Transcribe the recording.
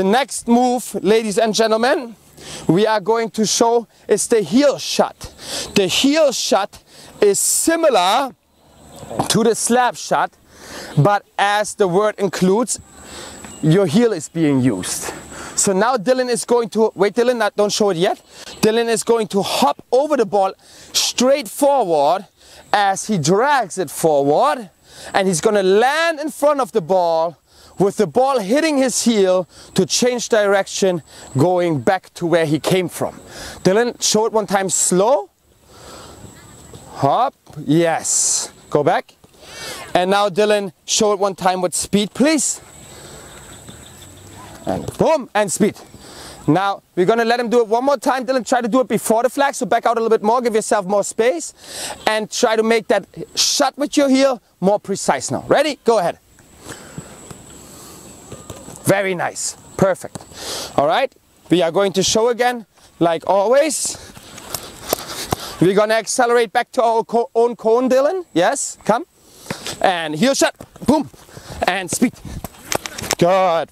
The next move, ladies and gentlemen, we are going to show is the heel shot. The heel shot is similar to the slap shot, but as the word includes, your heel is being used. So now Dylan is going to, wait Dylan, don't show it yet. Dylan is going to hop over the ball straight forward as he drags it forward and he's going to land in front of the ball with the ball hitting his heel to change direction going back to where he came from. Dylan, show it one time slow. Hop, yes. Go back. And now Dylan, show it one time with speed, please. And boom, and speed. Now, we're gonna let him do it one more time. Dylan, try to do it before the flag, so back out a little bit more, give yourself more space, and try to make that shot with your heel more precise now. Ready? Go ahead. Very nice, perfect. All right, we are going to show again, like always. We're gonna accelerate back to our own cone, Dylan. Yes, come. And heel shot, boom, and speed. Good.